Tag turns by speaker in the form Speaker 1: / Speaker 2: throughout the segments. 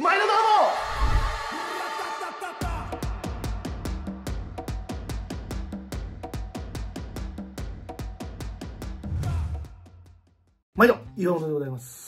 Speaker 1: 前田どう毎度岩本でございます。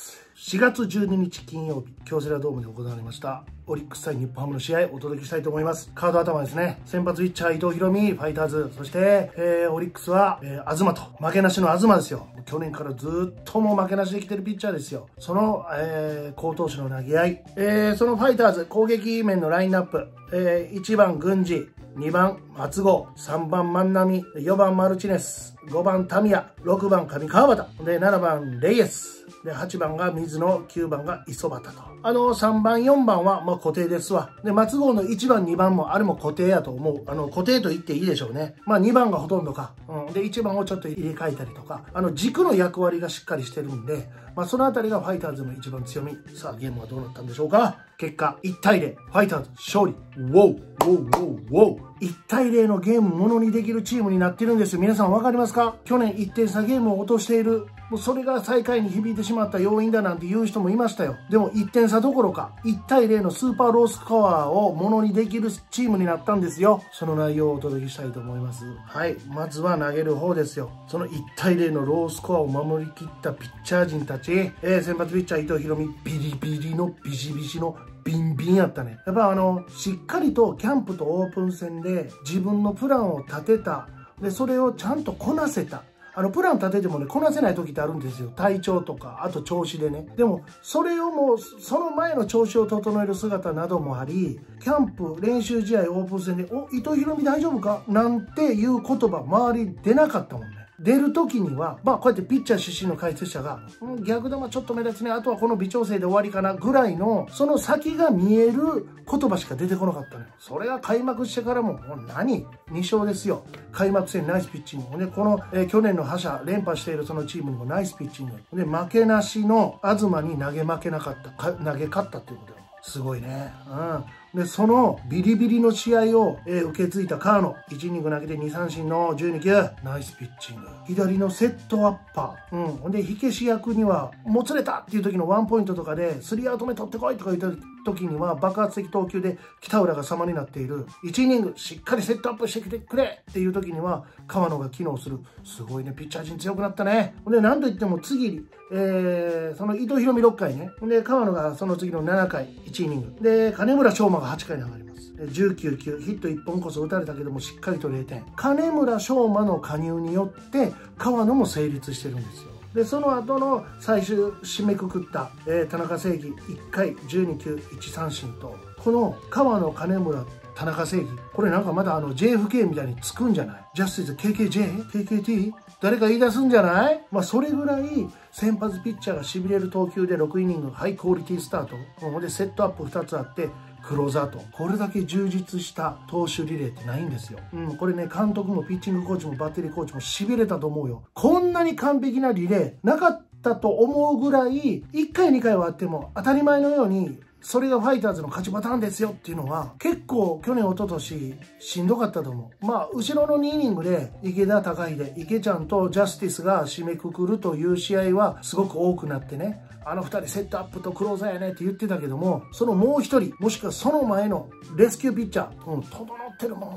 Speaker 1: 4月12日金曜日京セラドームで行われましたオリックス対日本ハムの試合お届けしたいと思います。カード頭ですね。先発ピッチャー伊藤博美ファイターズそして、えー、オリックスは、えー、東と。負けなしの東ですよ。去年からずっとも負けなしで来てるピッチャーですよ。その、えー、好投手の投げ合い、えー、そのファイターズ攻撃面のラインナップ、えー、1番郡司2番松郷3番万波4番マルチネス5番タミヤ6番上川端で7番レイエス。で8番が水野9番が磯端と。あの3番4番はもう固定ですわ。で松郷の1番2番もあれも固定やと思う。あの固定と言っていいでしょうね。まあ2番がほとんどか、うん、で1番をちょっと入れ替えたりとか。あの軸の役割がしっかりしてるんで、まあ、そのあたりがファイターズの一番強み。さあゲームはどうなったんでしょうか？結果1対0ファイターズ勝利。ウォーウォーウォーウォー1対0のゲームものにできるチームになってるんです。よ。皆さん分かりますか？去年1点差ゲームを落としている。もうそれが最下位に響いてしまった要因だなんて言う人もいましたよ。でも1点差どころか、1対0のスーパーロースコアをものにできるチームになったんですよ。その内容をお届けしたいと思います。はい。まずは投げる方ですよ。その1対0のロースコアを守りきったピッチャー陣たち、えー、先発ピッチャー伊藤博美、ビリビリのビシビシのビンビンやったね。やっぱあの、しっかりとキャンプとオープン戦で自分のプランを立てた。で、それをちゃんとこなせた。あの、プラン立ててもね、こなせない時ってあるんですよ。体調とか、あと調子でね。でも、それをもう、その前の調子を整える姿などもあり、キャンプ、練習試合、オープン戦で、お、伊藤博美大丈夫か？なんていう言葉、周り出なかったもんね。出るときには、まあこうやってピッチャー出身の解説者が、逆球ちょっと目立つね、あとはこの微調整で終わりかなぐらいの、その先が見える言葉しか出てこなかったのよ。それが開幕してからも、もう何 ?2 勝ですよ。開幕戦ナイスピッチング。で、この、えー、去年の覇者、連覇しているそのチームにもナイスピッチング。で、負けなしの東に投げ負けなかった、投げ勝ったっていうことよ。すごいね。うん。で、そのビリビリの試合を、えー、受け継いだ川野。1イニング投げて2三振の12球。ナイスピッチング。左のセットアッパー。うん。ほんで、火消し役には、もつれたっていう時のワンポイントとかで、スリーアウト目取ってこいとか言った時には、爆発的投球で北浦が様になっている。1イニングしっかりセットアップしてきてくれっていう時には、川野が機能する。すごいね。ピッチャー陣強くなったね。ほんで、なんといっても次、えー、その伊藤博美6回ね。で、川野がその次の7回、1イニング。で、金村翔馬が8回に上がります。19球、ヒット1本こそ打たれたけども、しっかりと0点。金村翔馬の加入によって、川野も成立してるんですよ。で、その後の最終締めくくった、えー、田中正義1回12球1三振と、この河野金村田中正義これなんかまだあの JFK みたいにつくんじゃない？ジャスティス KKJ?KKT? 誰か言い出すんじゃない？まあそれぐらい先発ピッチャーが痺れる投球で6イニングハイクオリティスタート。ほんでセットアップ2つあって、クローザーと。これだけ充実した投手リレーってないんですよ。うん、これね、監督もピッチングコーチもバッテリーコーチも痺れたと思うよ。こんなに完璧なリレーなかったと思うぐらい、1回2回はあっても当たり前のようにそれがファイターズの勝ちパターンですよっていうのは、結構去年、一昨年しんどかったと思う。まあ、後ろの2イニングで、池田高秀、池ちゃんとジャスティスが締めくくるという試合はすごく多くなってね、あの2人セットアップとクローザーやねって言ってたけども、そのもう1人、もしくはその前のレスキューピッチャー、うん、整ってるもん。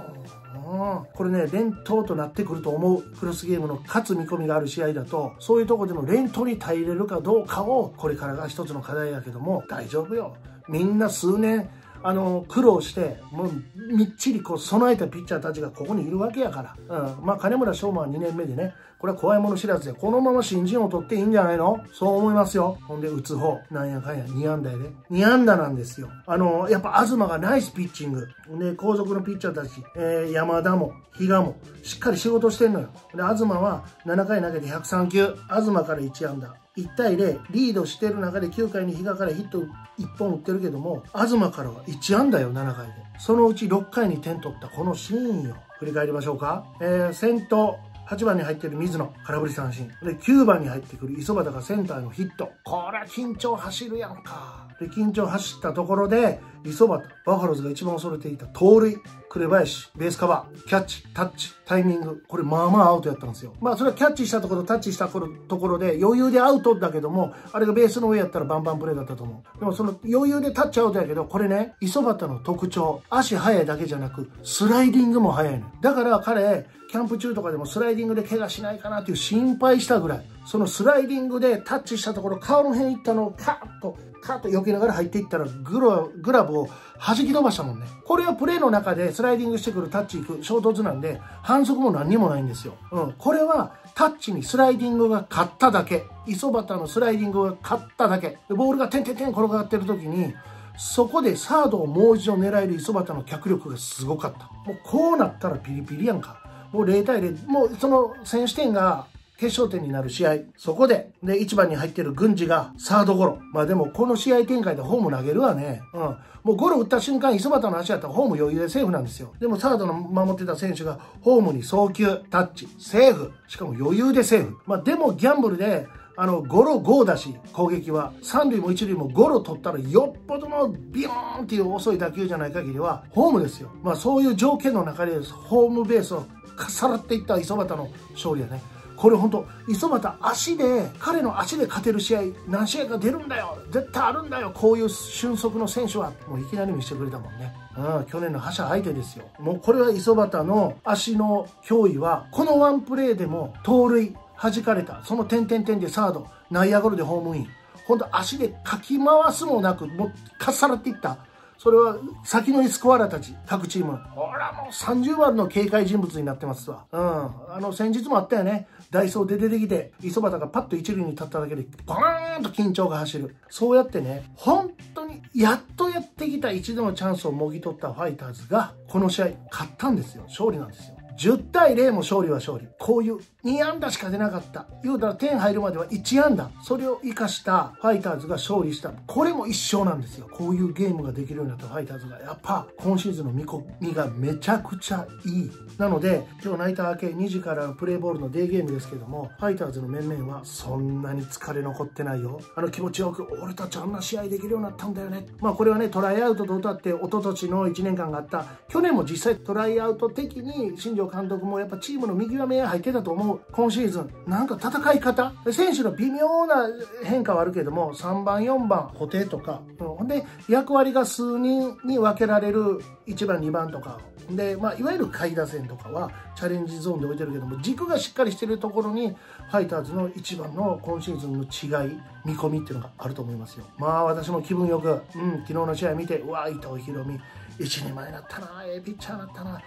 Speaker 1: うん、これね、連投となってくると思う。クロスゲームの勝つ見込みがある試合だと、そういうとこでの連投に耐えれるかどうかを、これからが一つの課題やけども、大丈夫よ。みんな数年、あの、苦労して、もう、みっちりこう、備えたピッチャーたちがここにいるわけやから。うん。まあ、金村翔馬は2年目でね、これは怖いもの知らずで、このまま新人を取っていいんじゃないの？そう思いますよ。ほんで、打つ方、なんやかんや、2安打やで。2安打なんですよ。あの、やっぱ東がナイスピッチング。で、後続のピッチャーたち、えー、山田も、比嘉も、しっかり仕事してんのよ。で、東は7回投げて103球。東から1安打。1対0リードしてる中で9回に比嘉からヒット1本打ってるけども東からは1安打よ7回でそのうち6回に点取ったこのシーンを振り返りましょうか、えー、先頭8番に入ってる水野、空振り三振。で、9番に入ってくる五十幡がセンターのヒット。これは緊張走るやんか。で、緊張走ったところで、五十幡、バファローズが一番恐れていた盗塁、紅林、ベースカバー、キャッチ、タッチ、タイミング、これまあまあアウトやったんですよ。まあそれはキャッチしたところ、タッチしたところで余裕でアウトだけども、あれがベースの上やったらバンバンプレーだったと思う。でもその余裕でタッチアウトやけど、これね、五十幡の特徴、足速いだけじゃなく、スライディングも速いねだから彼、キャンプ中とかでもスライディングで怪我しないかなっていう心配したぐらい、そのスライディングでタッチしたところ、顔の辺行ったのをカッと、カッと避けながら入っていったらグラ、グラブを弾き飛ばしたもんね。これはプレーの中でスライディングしてくるタッチ行く衝突なんで、反則も何にもないんですよ。うん。これはタッチにスライディングが勝っただけ。磯端のスライディングが勝っただけ。ボールが点々点転がってる時に、そこでサードをもう一度狙える磯端の脚力がすごかった。もうこうなったらピリピリやんか。もう0対0、もうその選手点が決勝点になる試合。そこで、で、1番に入ってる郡司がサードゴロ。まあでも、この試合展開でホーム投げるわね。うん。もうゴロ打った瞬間、五十幡の足やったらホーム余裕でセーフなんですよ。でも、サードの守ってた選手がホームに送球、タッチ、セーフ。しかも余裕でセーフ。まあでも、ギャンブルで、あの、ゴロゴーだし、攻撃は。三塁も一塁もゴロ取ったらよっぽどのビヨーンっていう遅い打球じゃない限りは、ホームですよ。まあそういう条件の中で、ホームベースをかさらっていった磯端の勝利やね。これ本当磯端足で、彼の足で勝てる試合、何試合か出るんだよ絶対あるんだよこういう俊足の選手は。もういきなり見せてくれたもんね。うん、去年の覇者相手ですよ。もうこれは磯端の足の脅威は、このワンプレーでも盗塁、弾かれた。その点々点でサード、内野ゴロでホームイン。本当足でかき回すもなく、もうかっさらっていった。それは先のスコアラたち、各チーム。ほらもう30番の警戒人物になってますわ。うん。あの、先日もあったよね。ダイソーで出てきて、磯端がパッと一塁に立っただけで、バーンと緊張が走る。そうやってね、本当にやっとやってきた一度のチャンスをもぎ取ったファイターズが、この試合、勝ったんですよ。勝利なんですよ。10対0も勝利は勝利。こういう2安打しか出なかった。言うたら点入るまでは1安打。それを生かしたファイターズが勝利した。これも一勝なんですよ。こういうゲームができるようになったファイターズが、やっぱ今シーズンの見込みがめちゃくちゃいい。なので、今日ナイター明け2時からプレーボールのデーゲームですけども、ファイターズの面々はそんなに疲れ残ってないよ。あの気持ちよく、俺たちあんな試合できるようになったんだよね。まあこれはね、トライアウトと歌って、一昨年の1年間があった、去年も実際トライアウト的に新庄監督もやっぱチームの見極め入ってたと思う。今シーズン。なんか戦い方選手の微妙な変化はあるけども、3番、4番、固定とか、ほんで、役割が数人に分けられる1番、2番とか、で、まあ、いわゆる下位打線とかはチャレンジゾーンで置いてるけども、軸がしっかりしてるところに、ファイターズの一番の今シーズンの違い、見込みっていうのがあると思いますよ。まあ、私も気分よく、うん、昨日の試合見て、うわ、伊藤博美、一人前だったな、ええピッチャーだったな、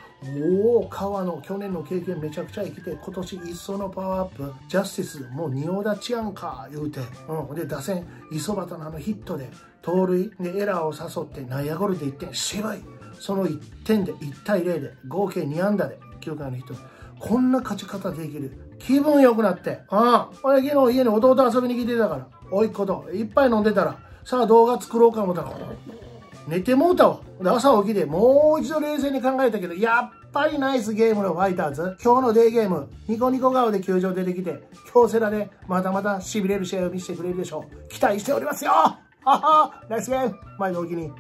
Speaker 1: おお、川野、去年の経験めちゃくちゃ生きて、今年一層のパワーアップ、ジャスティス、もう仁王立ちやんか、言うて、うん、で、打線、磯端のあのヒットで、盗塁、で、エラーを誘って、内野ゴロで1点、白い。その1点で、1対0で、合計2安打で、9回のヒット。こんな勝ち方できる。気分良くなって。ああ、俺昨日家に弟遊びに来てたから、おいっ子と、いっぱい飲んでたら、さあ動画作ろうか思ったら、寝てもうたわ。朝起きて、もう一度冷静に考えたけど、やっぱりナイスゲームのファイターズ。今日のデーゲーム、ニコニコ顔で球場出てきて、京セラでまたまた痺れる試合を見せてくれるでしょう。期待しておりますよははナイスゲーム前のおきに。